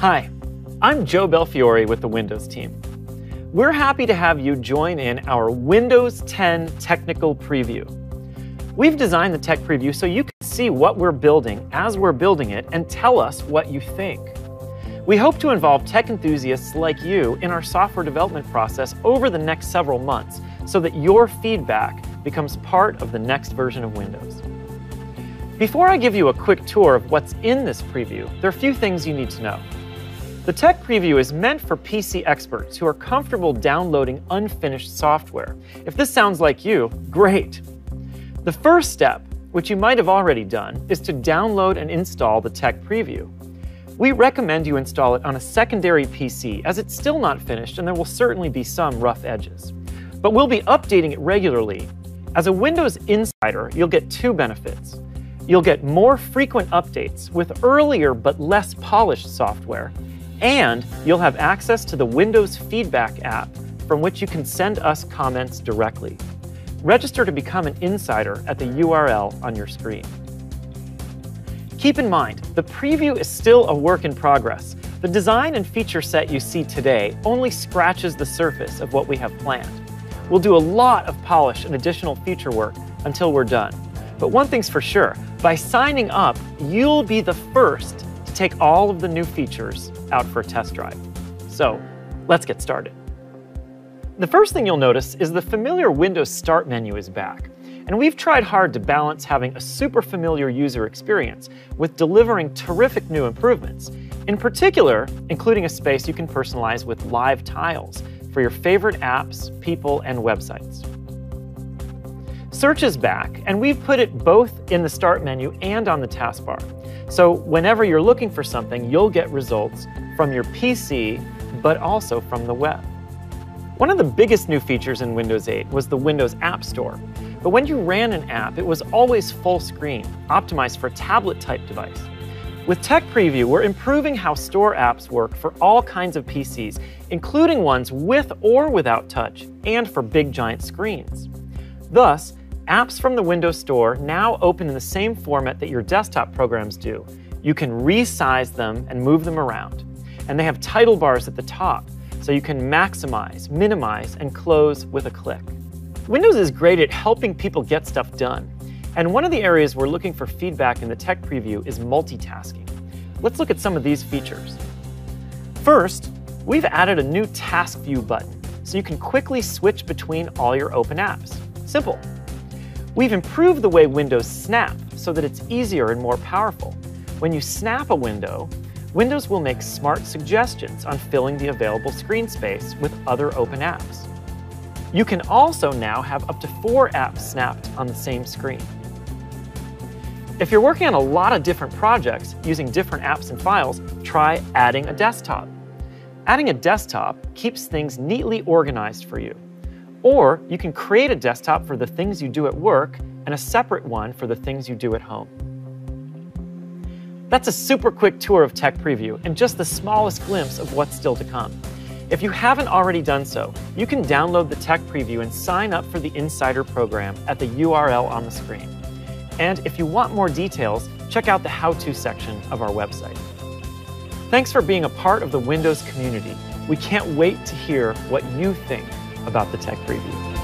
Hi, I'm Joe Belfiore with the Windows team. We're happy to have you join in our Windows 10 technical preview. We've designed the tech preview so you can see what we're building as we're building it and tell us what you think. We hope to involve tech enthusiasts like you in our software development process over the next several months so that your feedback becomes part of the next version of Windows. Before I give you a quick tour of what's in this preview, there are a few things you need to know. The tech preview is meant for PC experts who are comfortable downloading unfinished software. If this sounds like you, great. The first step, which you might have already done, is to download and install the tech preview. We recommend you install it on a secondary PC as it's still not finished and there will certainly be some rough edges. But we'll be updating it regularly. As a Windows Insider, you'll get two benefits. You'll get more frequent updates with earlier but less polished software, and you'll have access to the Windows Feedback app from which you can send us comments directly. Register to become an insider at the URL on your screen. Keep in mind, the preview is still a work in progress. The design and feature set you see today only scratches the surface of what we have planned. We'll do a lot of polish and additional feature work until we're done. But one thing's for sure, by signing up, you'll be the first to take all of the new features out for a test drive. So let's get started. The first thing you'll notice is the familiar Windows Start menu is back. And we've tried hard to balance having a super familiar user experience with delivering terrific new improvements. In particular, including a space you can personalize with live tiles for your favorite apps, people, and websites. Search is back, and we've put it both in the Start menu and on the taskbar. So whenever you're looking for something, you'll get results from your PC, but also from the web. One of the biggest new features in Windows 8 was the Windows App Store. But when you ran an app, it was always full screen, optimized for a tablet-type device. With Tech Preview, we're improving how store apps work for all kinds of PCs, including ones with or without touch, and for big giant screens. Thus, apps from the Windows Store now open in the same format that your desktop programs do. You can resize them and move them around. And they have title bars at the top, so you can maximize, minimize, and close with a click. Windows is great at helping people get stuff done. And one of the areas we're looking for feedback in the tech preview is multitasking. Let's look at some of these features. First, we've added a new Task View button, so you can quickly switch between all your open apps. Simple. We've improved the way windows snap so that it's easier and more powerful. When you snap a window, Windows will make smart suggestions on filling the available screen space with other open apps. You can also now have up to four apps snapped on the same screen. If you're working on a lot of different projects using different apps and files, try adding a desktop. Adding a desktop keeps things neatly organized for you. Or you can create a desktop for the things you do at work and a separate one for the things you do at home. That's a super quick tour of Tech Preview and just the smallest glimpse of what's still to come. If you haven't already done so, you can download the Tech Preview and sign up for the Insider program at the URL on the screen. And if you want more details, check out the how-to section of our website. Thanks for being a part of the Windows community. We can't wait to hear what you think about the tech preview.